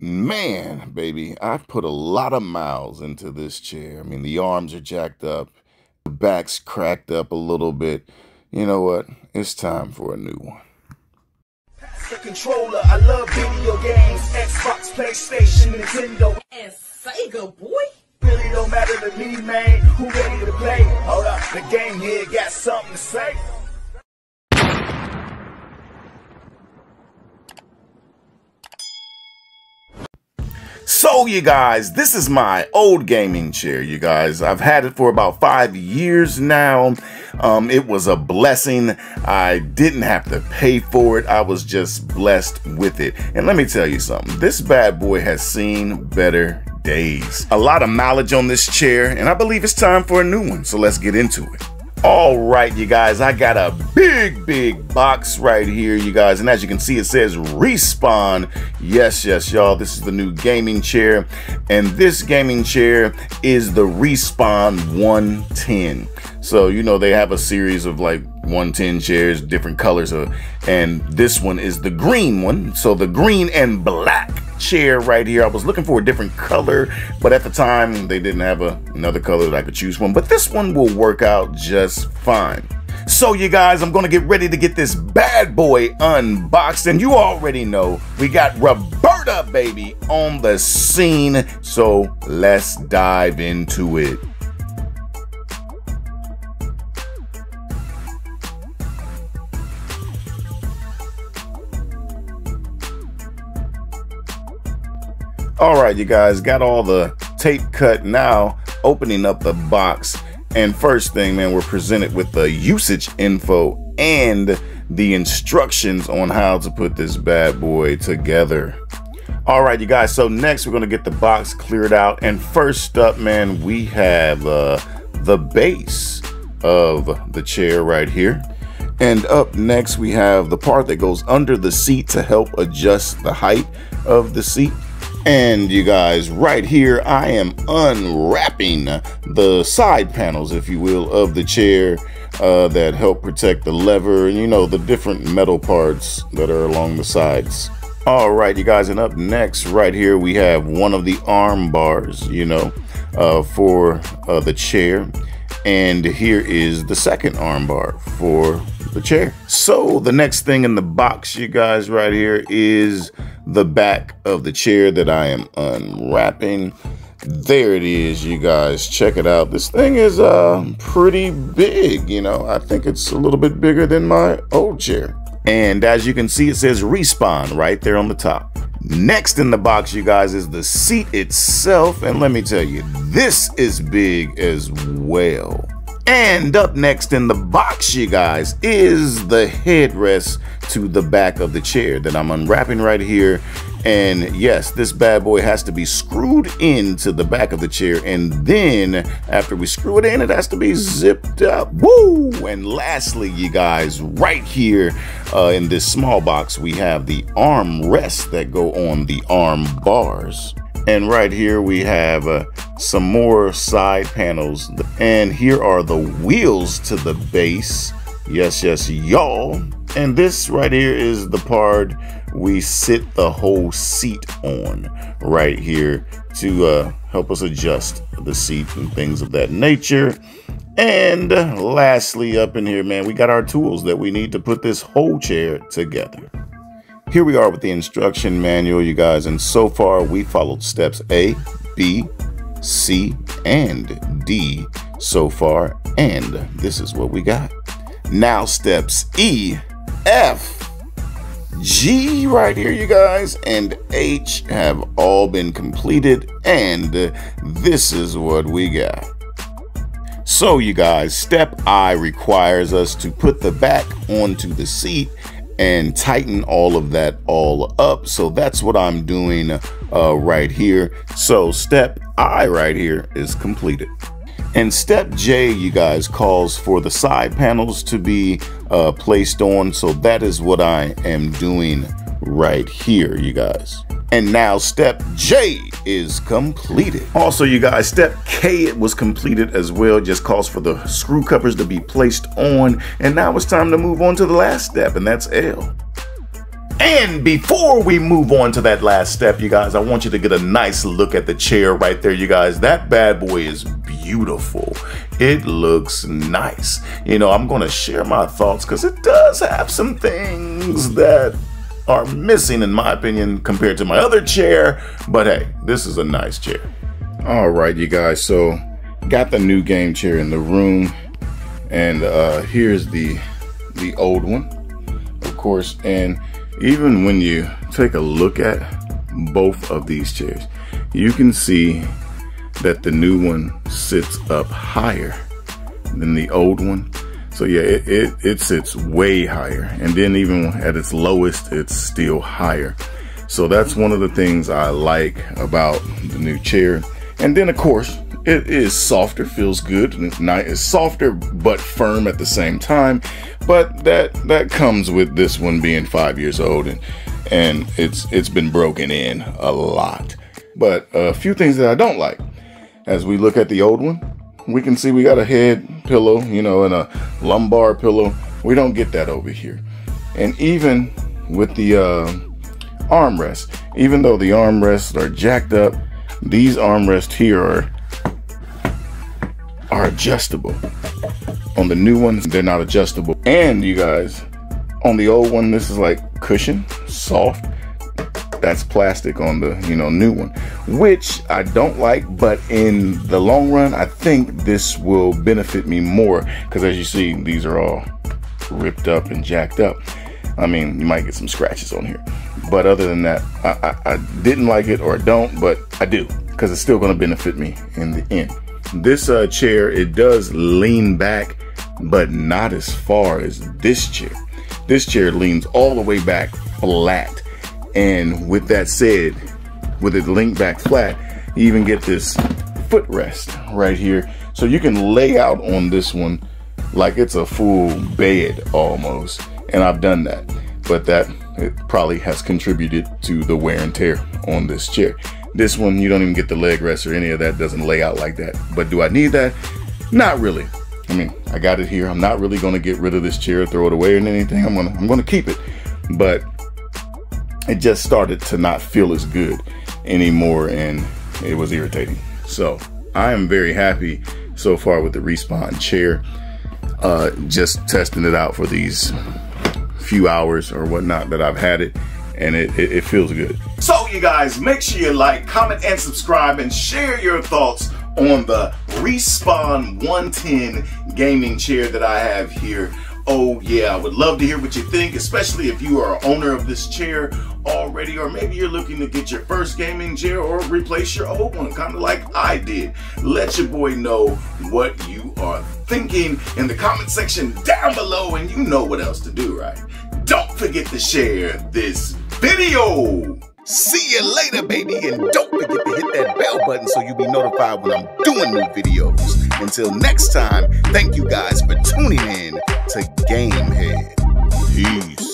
Man, baby, I've put a lot of miles into this chair. I mean, the arms are jacked up, the back's cracked up a little bit. You know what? It's time for a new one. The controller, I love video games, Xbox, PlayStation, Nintendo, and Sega, boy. Really don't matter to me, man. Who ready to play? Hold up, the GameHead got something to say. So, you guys, this is my old gaming chair, you guys. I've had it for about five years now. Um, it was a blessing. I didn't have to pay for it. I was just blessed with it. And let me tell you something. This bad boy has seen better days. A lot of mileage on this chair, and I believe it's time for a new one. So let's get into it. All right, you guys, I got a big, big box right here, you guys. And as you can see, it says Respawn. Yes, yes, y'all, this is the new gaming chair. And this gaming chair is the Respawn 110. So, you know, they have a series of like 110 chairs, different colors. Of, and this one is the green one. So the green and black chair right here. I was looking for a different color, but at the time they didn't have a, another color that I could choose from. But this one will work out just fine. So you guys, I'm gonna get ready to get this bad boy unboxed, and you already know we got Roberta baby on the scene. So let's dive into it. All right, you guys got all the tape cut now, opening up the box. And first thing, man, we're presented with the usage info and the instructions on how to put this bad boy together. All right, you guys, so next we're gonna get the box cleared out. And first up, man, we have uh, the base of the chair right here. And up next, we have the part that goes under the seat to help adjust the height of the seat. And you guys, right here, I am unwrapping the side panels, if you will, of the chair uh, that help protect the lever and, you know, the different metal parts that are along the sides. All right, you guys, and up next, right here, we have one of the arm bars, you know, uh, for uh, the chair. And here is the second arm bar for the chair. So the next thing in the box, you guys, right here is the back of the chair that I am unwrapping. There it is, you guys. Check it out. This thing is uh, pretty big, you know. I think it's a little bit bigger than my old chair. And as you can see, it says Respawn right there on the top. Next in the box, you guys, is the seat itself. And let me tell you, this is big as well. And up next in the box, you guys, is the headrest to the back of the chair that I'm unwrapping right here. And yes, this bad boy has to be screwed into the back of the chair. And then after we screw it in, it has to be zipped up. Woo! And lastly, you guys, right here uh, in this small box, we have the arm rests that go on the arm bars. And right here we have uh, some more side panels. And here are the wheels to the base. Yes, yes, y'all. And this right here is the part we sit the whole seat on right here to uh, help us adjust the seat and things of that nature. And lastly, up in here, man, we got our tools that we need to put this whole chair together. Here we are with the instruction manual, you guys, and so far we followed steps A, B, C, and D so far, and this is what we got. Now steps E, F, G right here, you guys, and H have all been completed, and this is what we got. So you guys, step I requires us to put the back onto the seat and tighten all of that all up. So that's what I'm doing uh, right here. So step I right here is completed. And step J, you guys, calls for the side panels to be uh, placed on. So that is what I am doing right here, you guys. And now step J is completed. Also, you guys, step K it was completed as well. Just calls for the screw covers to be placed on. And now it's time to move on to the last step, and that's L. And before we move on to that last step, you guys, I want you to get a nice look at the chair right there, you guys. That bad boy is beautiful. It looks nice. You know, I'm going to share my thoughts because it does have some things that are missing, in my opinion, compared to my other chair. But hey, this is a nice chair. All right, you guys. So, got the new game chair in the room, and uh, here's the the old one, of course. And even when you take a look at both of these chairs, you can see that the new one sits up higher than the old one. So yeah, it, it, it sits way higher. And then even at its lowest, it's still higher. So that's one of the things I like about the new chair. And then of course, it is softer, feels good, it's nice. It's softer but firm at the same time. But that that comes with this one being five years old and and it's it's been broken in a lot. But a few things that I don't like. As we look at the old one, we can see we got a head pillow, you know, and a lumbar pillow. We don't get that over here. And even with the uh, armrest, even though the armrests are jacked up, these armrests here are are adjustable. On the new ones, they're not adjustable. And you guys, on the old one, this is like cushion, soft. That's plastic on the, you know, new one, which I don't like, but in the long run, I think this will benefit me more because as you see, these are all ripped up and jacked up. I mean, you might get some scratches on here. But other than that, I, I, I didn't like it or don't, but I do because it's still going to benefit me in the end. This uh, chair, it does lean back, but not as far as this chair. This chair leans all the way back flat. And with that said, with it leaned back flat, you even get this footrest right here. So you can lay out on this one like it's a full bed almost. And I've done that. But that it probably has contributed to the wear and tear on this chair. This one, you don't even get the leg rest or any of that doesn't lay out like that. But do I need that? Not really. I mean, I got it here. I'm not really going to get rid of this chair, throw it away or anything. I'm to I'm going to keep it. But it just started to not feel as good anymore and it was irritating. So, I am very happy so far with the Respawn chair. Uh, just testing it out for these few hours or whatnot that I've had it and it, it, it feels good. So you guys, make sure you like, comment, and subscribe and share your thoughts on the Respawn 110 gaming chair that I have here. Oh yeah, I would love to hear what you think, especially if you are owner of this chair already, or maybe you're looking to get your first gaming chair or replace your old one, kind of like I did. Let your boy know what you are thinking in the comment section down below, and you know what else to do, right? Don't forget to share this video. See you later, baby. And don't forget to hit that bell button so you'll be notified when I'm doing new videos. Until next time, thank you guys for tuning in to Gamehead. Peace.